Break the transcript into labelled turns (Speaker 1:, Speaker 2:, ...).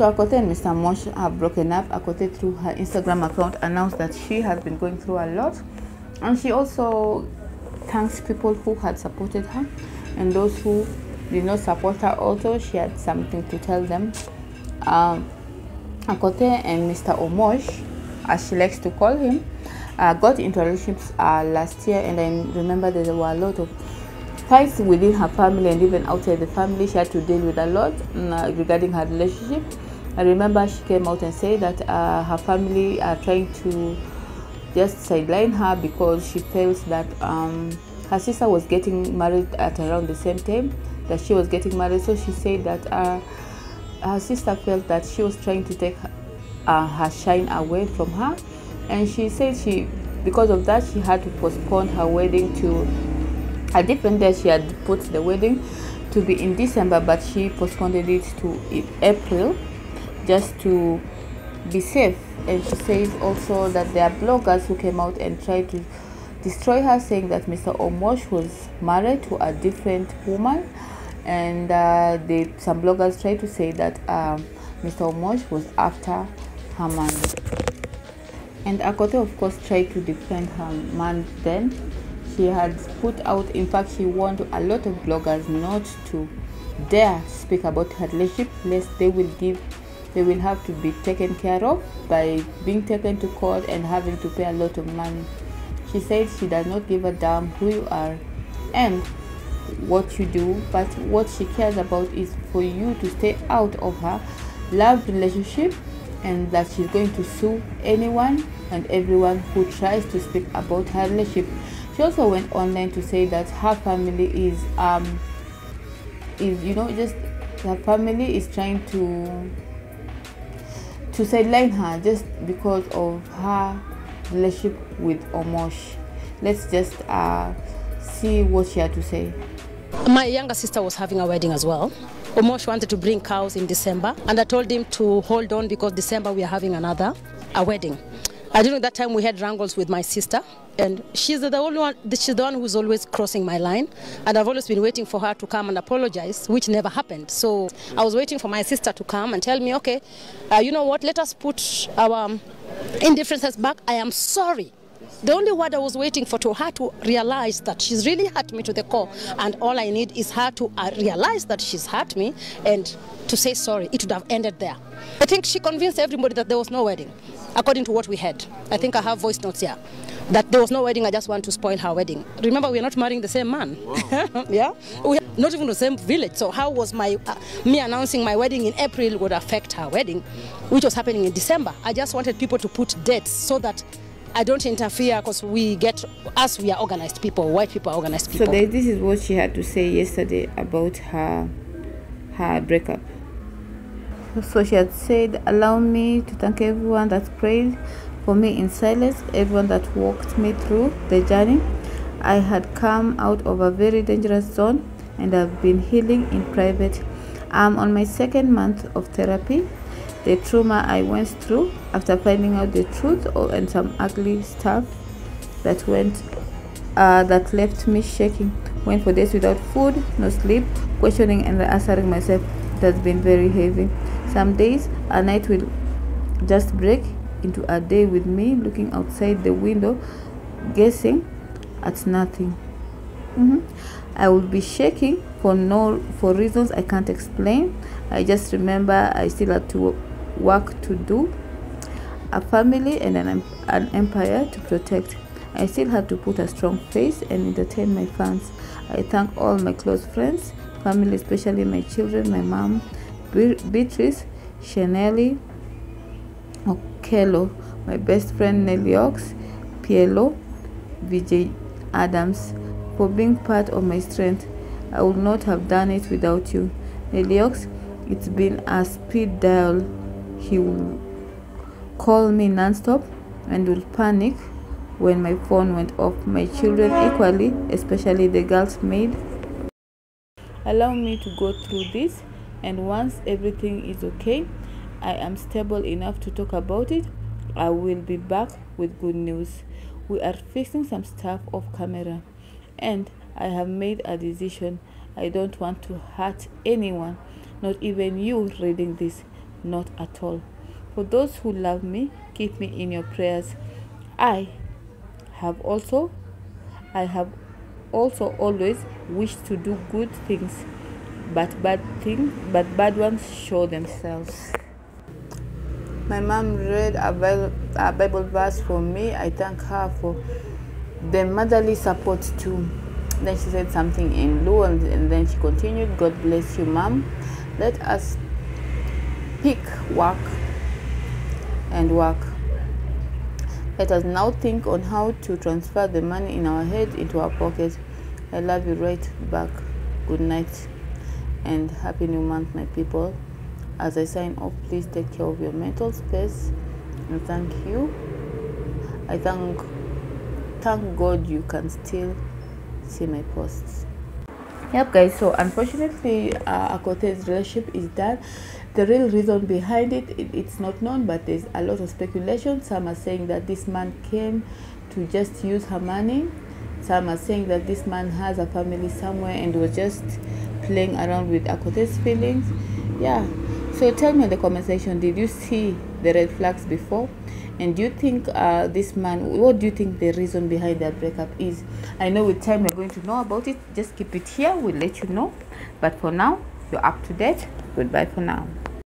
Speaker 1: So Akothee and Mr. Mosh have broken up. Akothee through her Instagram account announced that she has been going through a lot. And she also thanks people who had supported her and those who did not support her also. She had something to tell them. Um, Akothee and Mr. Omosh, as she likes to call him, uh, got into relationships uh, last year and I remember there were a lot of fights within her family and even outside the family. She had to deal with a lot uh, regarding her relationship. I remember she came out and said that uh, her family are trying to just sideline her because she feels that um, her sister was getting married at around the same time that she was getting married. So she said that uh, her sister felt that she was trying to take uh, her shine away from her. And she said she because of that she had to postpone her wedding to a different day she had put the wedding to be in december but she postponed it to april just to be safe. And she says also that there are bloggers who came out and tried to destroy her saying that mr omosh was married to a different woman. And uh, they, some bloggers tried to say that um, mr omosh was after her man. And Akothee of course tried to defend her man then. She had put out, in fact she warned a lot of bloggers not to dare speak about her relationship lest they will give they will have to be taken care of by being taken to court and having to pay a lot of money. She said she does not give a damn who you are and what you do, but what she cares about is for you to stay out of her love relationship and that she's going to sue anyone and everyone who tries to speak about her relationship. She also went online to say that her family is um is you know just her family is trying to to sideline her just because of her relationship with Omosh. Let's just uh, see what she had to say.
Speaker 2: My younger sister was having a wedding as well. Omosh wanted to bring cows in December, and I told him to hold on because December we are having another a wedding. I during that time we had wrangles with my sister, and she's the only one. She's the one who's always crossing my line, and I've always been waiting for her to come and apologize, which never happened. So I was waiting for my sister to come and tell me, okay, uh, you know what? Let us put our um, indifferences back. I am sorry. The only word I was waiting for to her to realize that she's really hurt me to the core, and all I need is her to uh, realize that she's hurt me and to say sorry. It would have ended there. I think she convinced everybody that there was no wedding, according to what we had. I think I have voice notes here. That there was no wedding, I just want to spoil her wedding. Remember, we're not marrying the same man. Wow. yeah? We are not even the same village. So, how was my uh, me announcing my wedding in April would affect her wedding, which was happening in December? I just wanted people to put dates so that I don't interfere because we get us we are organized people white people are organized people
Speaker 1: So this is what she had to say yesterday about her her breakup. So she had said, "Allow me to thank everyone that prayed for me in silence, everyone that walked me through the journey. I had come out of a very dangerous zone and I've been healing in private. I'm on my second month of therapy the trauma I went through after finding out the truth and some ugly stuff that went uh, that left me shaking. Went for days without food, no sleep, questioning and answering myself. It has been very heavy. Some days a night will just break into a day with me looking outside the window, guessing at nothing. Mm-hmm. I will be shaking for no for reasons I can't explain. I just remember I still had to work to do, a family and an, an empire to protect. I still had to put a strong face and entertain my fans. I thank all my close friends, family, especially my children, my mom, Beatrice, Chanelli, Okello, my best friend Nelly Oaks, Pielo, Vijay Adams, for being part of my strength. I would not have done it without you. Nelly Oaks, it's been a speed dial he will call me nonstop and will panic when my phone went off. My children equally, especially the girls maid. Allow me to go through this and once everything is okay, I am stable enough to talk about it, I will be back with good news. We are fixing some stuff off camera and I have made a decision. I don't want to hurt anyone, not even you reading this not at all. For those who love me, keep me in your prayers. I have also I have also always wished to do good things, but bad things but bad ones show themselves. My mom read a Bible, verse for me. I thank her for the motherly support too. Then she said something in Luo and, and then she continued, God bless you, mom. Let us pick work and work. Let us now think on how to transfer the money in our head into our pocket. I love you right back. Good night and happy new month, my people. As I sign off, please take care of your mental space and thank you. I thank thank God you can still see my posts. Yep, guys. So unfortunately, uh, Akothee's relationship is done. The real reason behind it, it, it's not known, but there's a lot of speculation. Some are saying that this man came to just use her money. Some are saying that this man has a family somewhere and was just playing around with Akothee's feelings. Yeah. So tell me in the comment section, did you see the red flags before? And do you think uh, this man, what do you think the reason behind their breakup is? I know with time we're going to know about it. Just keep it here. We'll let you know. But for now, you're up to date. Goodbye for now.